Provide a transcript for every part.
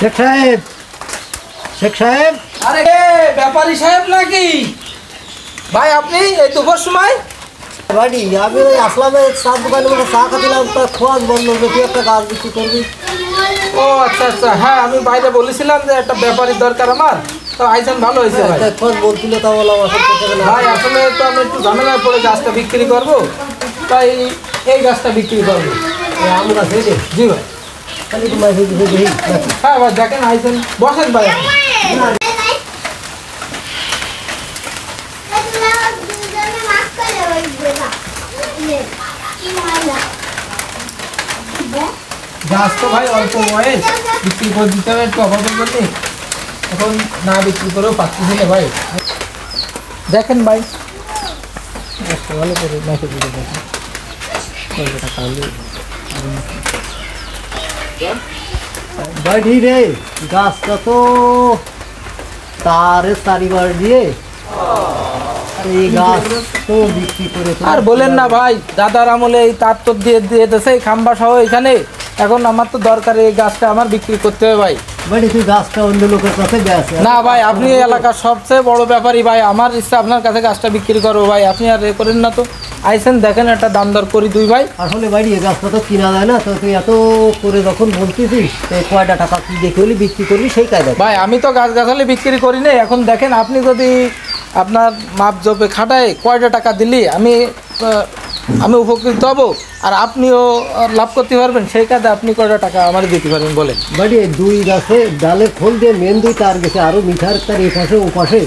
শেখ সাহেব শেখ সাহেব। আরে এ, ব্যাপারী সাহেব নাকি? ভাই আপনি এই দুপুর সময়? বাড়ি আমি ওই আসলাম চার দোকানে মধ্যে চা খাচ্ছিলাম তা খোয়াজ যে তুই একটা গাছ বিক্রি করবি? ও আচ্ছা আচ্ছা। হ্যাঁ আমি বাইরে বলেছিলাম যে একটা ব্যাপারী দরকার আমার। তো আইসেন ভালো হয়েছে ভাই? খোঁজ বলছিল তা বললাম ভাই আসলে তো আমি একটু ঝামেলায় পড়ে গাছটা বিক্রি করব। তাই এই গাছটা বিক্রি করব। আম গাছ এই জি ভাই? হ্যাঁ ভাই দেখেন আইসেন বসেন ভাই। আপনি। গাছ তো ভাই অল্প বয়স বিক্রি করে দিতে হবে, একটু অভাবের জন্যে। এখন না বিক্রি করেও পাচ্ছি না ভাই। দেখেন ভাই। ভালো করে মেখে দিতে দেখেন বাড়ি রে, গাছটা তো তারে চারিবার দিয়ে এই গাছ বিক্রি করে আর বলেন না ভাই, দাদার আমলে এই তার তো দিয়ে দিয়েছে খাম্বা সহ এখানে। এখন আমার তো দরকার এই গাছটা আমার বিক্রি করতে হবে ভাই। গাছটা অন্য লোকের কাছে না ভাই আপনি এই এলাকার সবচেয়ে বড় ব্যাপারী ভাই আমার ইচ্ছা আপনার কাছে গাছটা বিক্রি করব ভাই আপনি আর এ করেন না তো। আইসেন দেখেন একটা দাম দর করি দুই ভাই। আসলে বাড়ি এই গাছটা তো কিনা যায় না তো তুই এত করে যখন বলতেছিস কয়টা টাকা কি দেখে হলে বিক্রি করবি সেই কায়দা ভাই আমি তো গাছ গাছালি বিক্রি করি না এখন দেখেন আপনি যদি আপনার মাপ জপে খাটায় কয়টা টাকা দিলি আমি আমি উপকৃত হব আর আপনিও লাভ করতে পারবেন সেই কাজে আপনি কয়টা টাকা আমার দিতে পারবেন বলেন। বাড়ি দুই গাছে ডালের খোল দিয়ে মেন দুই তার গেছে আরও মিঠার তার এই পাশে ও পাশে।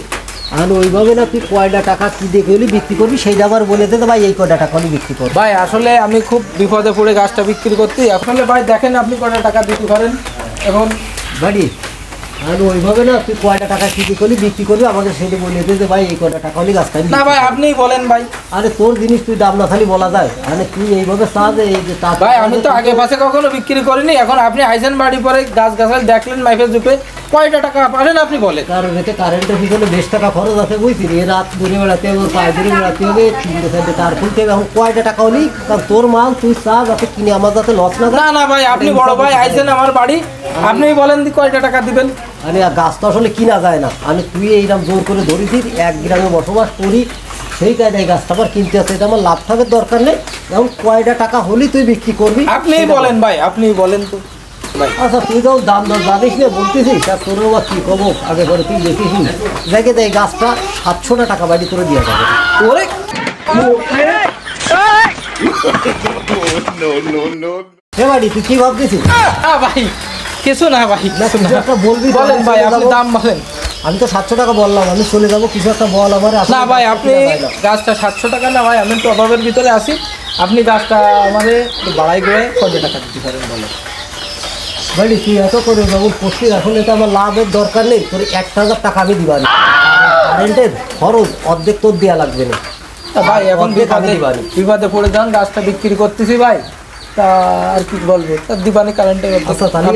আর ওইভাবে না তুই কয়টা টাকা কী দেখে হলে বিক্রি করবি সেই আবার বলে দে ভাই এই কয়টা টাকা হলে বিক্রি করবি ভাই আসলে আমি খুব বিপদে পড়ে গাছটা বিক্রি করতে। আসলে ভাই দেখেন আপনি কয়টা টাকা দিতে পারেন। এখন বাড়ি আর ওইভাবে না তুই কয়টা টাকা কি করলি বিক্রি করবি? আমাকে সেটা বলে দে যে ভাই এই কয়টা টাকা হলে গাছ খাবি না ভাই আপনিই বলেন ভাই। আরে তোর জিনিস তুই দাম না খালি বলা যায়। মানে তুই এইভাবে চা যে এই যে তা ভাই আমি তো আগে পাশে কখনো বিক্রি করিনি এখন আপনি আইসেন বাড়ি পরে গাছ গাছাল দেখলেন মাইফে জুপে কয়টা টাকা পারেন আপনি বলেন? কারণ এতে কারেন্টের পিছনে বেশ টাকা খরচ আছে বুঝছি এ রাত ঘুরে বেড়াতে হবে পায়ে ধরে বেড়াতে হবে তিনটে চারটে তার খুলতে হবে। এখন কয়টা টাকা হলি? কারণ তোর মাল তুই চা যাতে কিনে আমার যাতে লস না না না ভাই আপনি বড় ভাই আইসেন আমার বাড়ি আপনিই বলেন কয়টা টাকা দিবেন। মানে আর গাছ তো আসলে কিনা যায় না। আমি তুই এইরকম জোর করে ধরেছিস এক গ্রামে বসবাস করি সেই কায়দায় গাছটা আবার কিনতে আছে এটা আমার লাভ থাকার দরকার নেই। এখন কয়টা টাকা হলেই তুই বিক্রি করবি আপনিই সেটা বলেন ভাই আপনিই বলেন তো। আচ্ছা তুই তো দাম দর জানিস না বলতেছিস তা তোর বা কী কব আগে করে তুই দেখিস দেখে দেয় গাছটা সাতশোটা টাকা বাড়ি করে দিয়ে যাবে। ওরে! সে বাড়ি তুই কি ভাবতেছিস? ভাই। কিছু না ভাই না কিছু না। বলবি তো, বলেন ভাই আপনি দাম বলেন। আমি তো সাতশো টাকা বললাম আমি চলে যাব কিছু একটা বল আমার না ভাই আপনি। গাছটা সাতশো টাকা না ভাই আমি একটু অভাবের ভিতরে আছি। আপনি গাছটা আমাদের একটু বাড়াই করে কত টাকা দিতে পারেন বলেন। ভাই তুই এত করে যখন করছিস এখন এটা আমার লাভের দরকার নেই তোর এক হাজার টাকা আমি দিবানি। কারেন্টের খরচ অর্ধেক তোর দেওয়া লাগবে না। তা ভাই এখন বিপদে পড়ে যান গাছটা বিক্রি করতেছি ভাই। তা আর কি বলব? তা দিবানি কারেন্টে আচ্ছা তাহলে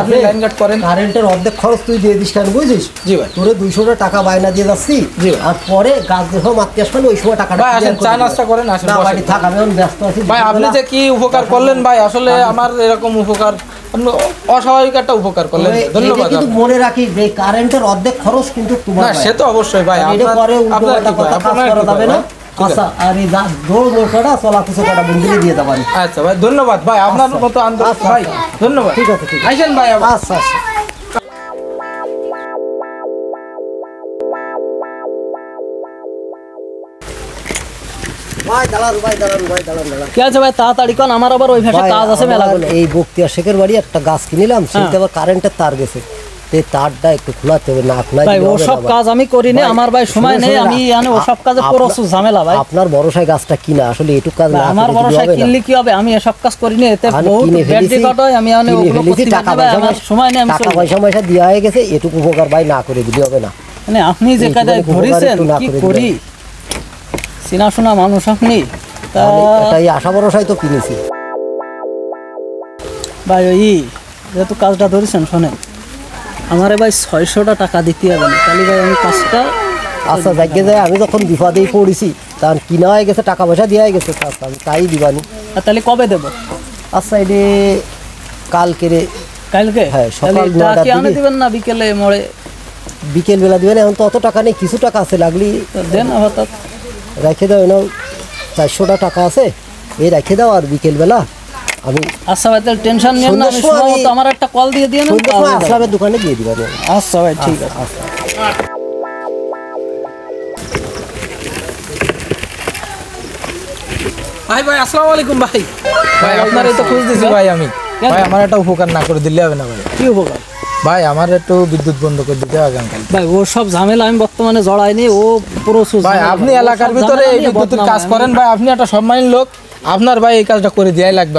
আপনি লাইন কাট করেন। কারেন্টের অর্ধেক খরচ তুই দিয়ে দিস বুঝিস? জি ভাই। তোরে দুইশোটা টাকা বায়না দিয়ে যাচ্ছি। জি আর পরে গাছ যখন মারতে আসবেন ওই সময় টাকাটা ভাই, আসেন, চা নাস্তা করেন, আসেন, বাড়ি থাক আমি এখন ব্যস্ত আছি ভাই আপনি যে কি উপকার করলেন ভাই আসলে আমার এরকম উপকার আপনি অস্বাভাবিক একটা উপকার করলেন। ধন্যবাদ কিন্তু মনে রাখি যে কারেন্টের অর্ধেক খরচ কিন্তু তোমার না সে তো অবশ্যই ভাই আপনার পরে আপনার কথা কাজ আপনার করা যাবে না। আচ্ছা আর এই দৌড় মোটরটা চলা কিছু কটা বন্ধুকে দিয়ে দেবানি আচ্ছা ভাই ধন্যবাদ। ভাই আপনার আচ্ছা, মতো আচ্ছা, ভাই। ধন্যবাদ। ঠিক আছে, ঠিক আছে। ভাই আচ্ছা আচ্ছা। দাঁড়ান ভাই দাঁড়ান ভাই দাঁড়ান দাঁড়ান। কি আছে ভাই তাড়াতাড়ি কন আমার আবার ওই ভাষা ভাই, কাজ আছে মেলা এই বক্তিয়ার শেখের বাড়ি একটা গাছ কিনিলাম সেইটা আবার কারেন্টের তার গেছে। তারটা একটু খোলাতে হবে না ভাই ওসব কাজ আমি করি না আমার ভাই সময় নেই আমি ওসব কাজে প্রচুর ঝামেলা ভাই। আপনার গাছটা কিনা আসলে এটুক কাজ না আমার। কিনলে কি হবে? আমি এসব কাজ করি না এতে আমি বহুত ব্যাটারি কাটায় আমি আমি ওগুলো করতে টাকা পারি না ভাই, পয়সা সময় নেই আমি টাকা পয়সা পয়সা দেওয়া হয়ে গেছে এটুকু উপকার ভাই না করে দিলে হবে না। মানে আপনি যে কাজে ধরেছেন কি করি চেনা শোনা মানুষ আপনি তা আমি একটা এই আশা ভরসাই তো কিনেছি। ভাই ওই যেহেতু কাজটা ধরেছেন শোনেন। আমারে ভাই ছয়শোটা টাকা দিতে হবে না। তাহলে ভাই আমি কাজটা আচ্ছা যাকে যায় আমি যখন বিপদেই পড়েছি তার কিনা হয়ে গেছে টাকা পয়সা দেওয়া হয়ে গেছে আমি তাই দিবানি। আর তাহলে কবে দেবো? আচ্ছা এটি কালকে রে। কালকে? হ্যাঁ, সকাল আনে। দিবেন না বিকেলে মরে? বিকেল বেলা দিবেন এখন তো অত টাকা নেই কিছু টাকা আছে লাগলি দেন হঠাৎ। রেখে দাও এনাও চারশোটা টাকা আছে এই রেখে দাও আর বিকেল বেলা আমি আচ্ছা ভাই তাহলে টেনশন না আমি আমার একটা কল দিয়ে দিয়ে আসলামের দোকানে দিয়ে দিবেন আচ্ছা ভাই ঠিক আছে। আচ্ছা। ভাই ভাই আসসালামু আলাইকুম ভাই। ভাই আপনার এই তো খুঁজতেছি ভাই আমি। ভাই আমার একটা উপকার না করে দিলে হবে না ভাই। কি উপকার? ভাই আমার একটু বিদ্যুৎ বন্ধ করে দিতে হবে আগামীকাল। ভাই ও সব ঝামেলা আমি বর্তমানে জড়াইনি ও পুরো ভাই আপনি এলাকার ভিতরে ঝামেলা এই বিদ্যুতের কাজ করেন ভাই আপনি একটা সম্মানীয় লোক। আপনার ভাই এই কাজটা করে দেওয়াই লাগবে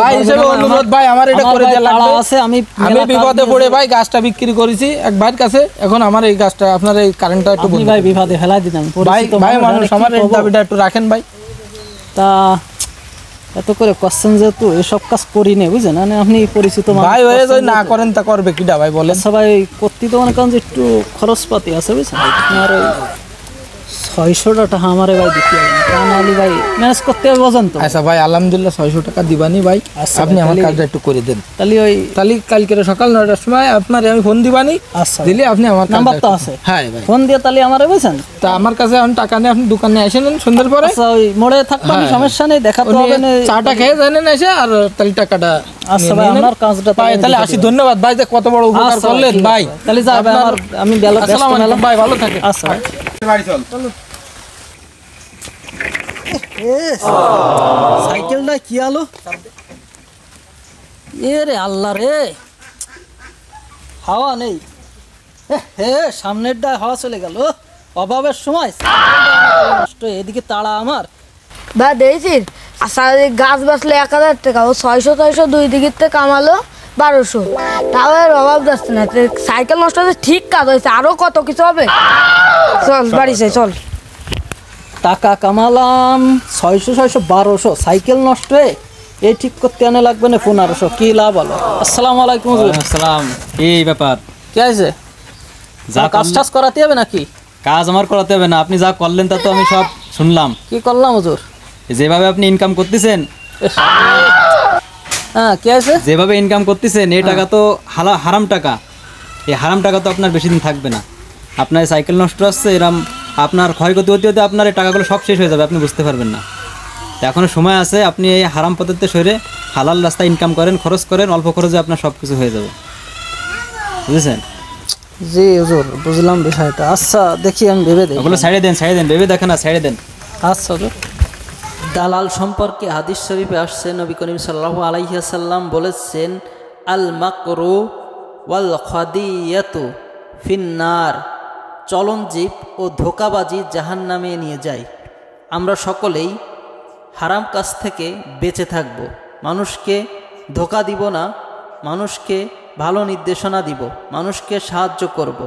ভাই, হিসেবে অনুরোধ ভাই আমার এটা করে দেওয়া লাগবে। আছে, আমি আমি বিপদে পড়ে ভাই গাছটা বিক্রি করেছি। এক ভাইয়ের কাছে এখন আমার এই গাছটা আপনার এই কারেন্টটা একটু আপনি ভাই। বিভাদে ফেলাই দিন আমি ভাই ভাই মানুষ, আমার এই দাবিটা একটু রাখেন ভাই। তা এত করে কোশ্চেন যেহেতু এসব কাজ করি নে বুঝলেন? মানে আপনি পরিচিত ভাই হয়ে যদি না করেন তা করবে কিটা ভাই বলেন। সবাই ভাই করতে তো মনে করেন যে একটু খরচপাতি আছে বুঝছেন? আপনার টাকা আমারে ভাই দিতে হবে। না ভাই? ম্যানেজ করতে হবে বোঝেন তো। আচ্ছা ভাই আলহামদুলিল্লাহ ছয়শো টাকা দিবানি ভাই। আচ্ছা আপনি আমার কাজটা একটু করে দেন। তাহলে ওই তাহলে কালকে সকাল নয়টার সময় আপনার আমি ফোন দিবানি। আচ্ছা দিলে আপনি আমার নাম্বার তো আছে। হ্যাঁ ভাই। ফোন দিয়ে তাহলে আমারে বুঝছেন তা আমার কাছে এখন টাকা আপনি দোকানে এসে নেন সন্ধ্যার পরে। আচ্ছা ওই মোড়ে থাকব হ্যাঁ। সমস্যা নেই হবে না। চাটা খেয়ে জানেন এসে আর তাহলে টাকাটা আচ্ছা ভাই, আমার কাজটা ভাই তাহলে তাহলে আসি ধন্যবাদ ভাই কত বড় উপকার আচ্ছা ভাই, করলেন ভাই। তাহলে আমি বেলা আসসালামু আলাইকুম ভাই ভালো থাকে আচ্ছা ভাই। সাইকেলটা কি আলো? এ রে আল্লাহ রে। হাওয়া নেই। হে সামনের ডায় হাওয়া চলে গেল। অভাবের সময় এদিকে তাড়া আমার। বা দেখছিস গাছ বাঁচলে এক হাজার টাকা। ও ছয়শো ছয়শো দুই দিকের থেকে কামালো। বারোশো। তাও এর অভাব যাচ্ছে না। সাইকেল নষ্ট হয়েছে ঠিক কাজ হয়েছে আরও কত কিছু হবে? চল বাড়ি যাই চল। টাকা কামালাম ছয়শো ছয়শো বারোশো। সাইকেল নষ্ট হয়ে এই ঠিক করতে আনে লাগবে না পনেরোশো। কি লাভ হলো? আসসালামু আলাইকুম হুজুর। আসসালাম। এই ব্যাপার। কি আছে যা কাজ টাজ করাতে হবে নাকি? কাজ আমার করাতে হবে না। আপনি যা করলেন তা তো আমি সব শুনলাম। কি করলাম হুজুর? যেভাবে আপনি ইনকাম করতেছেন হ্যাঁ কি আছে? যেভাবে ইনকাম করতেছেন এই টাকা তো হালা হারাম টাকা। এই হারাম টাকা তো আপনার বেশি দিন থাকবে না। আপনার সাইকেল নষ্ট হচ্ছে এরম আপনার ক্ষয়ক্ষতি হতে হতে আপনার এই টাকাগুলো সব শেষ হয়ে যাবে আপনি বুঝতে পারবেন না। তো এখনও সময় আছে আপনি এই হারাম পদ্ধতিতে সরে হালাল রাস্তায় ইনকাম করেন খরচ করেন অল্প খরচে আপনার সব কিছু হয়ে যাবে। বুঝেছেন? জি হুজুর বুঝলাম বিষয়টা। আচ্ছা দেখি আমি ভেবে দেখি। ওগুলো সাইডে দেন সাইডে দেন ভেবে দেখেন না সাইডে দেন। আচ্ছা হুজুর। দালাল সম্পর্কে হাদিস শরীফে আসছে, নবী করিম সাল্লাহ আলাইসাল্লাম বলেছেন, আল মাকরু ওয়াল খাদিয়াতু ফিন্নার। চলনজীব ও ধোকাবাজি জাহান নামে নিয়ে যায়। আমরা সকলেই হারাম কাজ থেকে বেঁচে থাকব। মানুষকে ধোকা দিব না, মানুষকে ভালো নির্দেশনা দিব, মানুষকে সাহায্য করব।